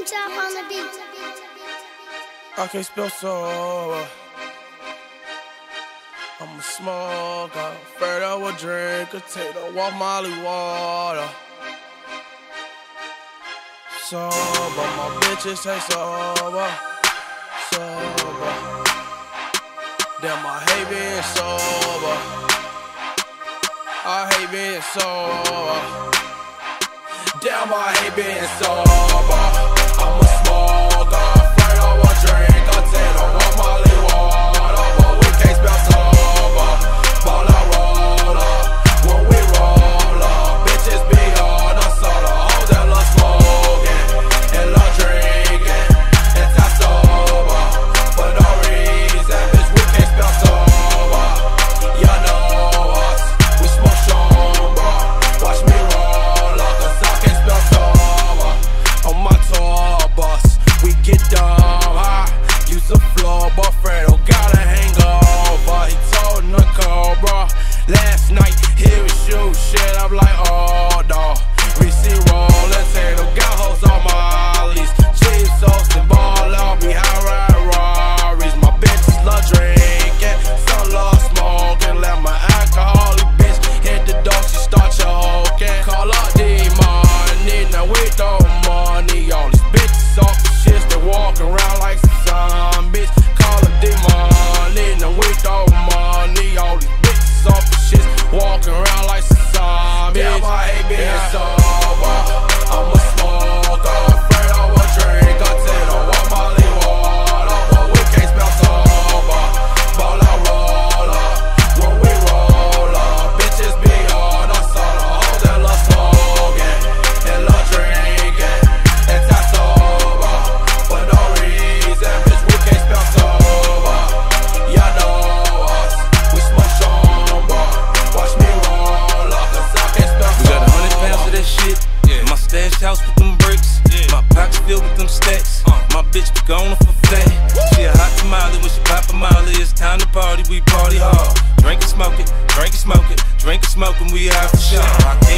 Young Chop on the beat. I can't spell sober. I'm a smoker, afraid I will drink a take a walk Molly water. Sober, my bitches say sober, sober. Damn, I hate being sober. I hate being sober. Damn, I hate being sober. house with them bricks. Yeah. My pockets filled with them stacks. Uh. My bitch be gone for fat. She a hot tamale when she pop a molly. It's time to party, we party hard. Drink and smoke it, drink and smoke it, drink and smoke and we out for sure.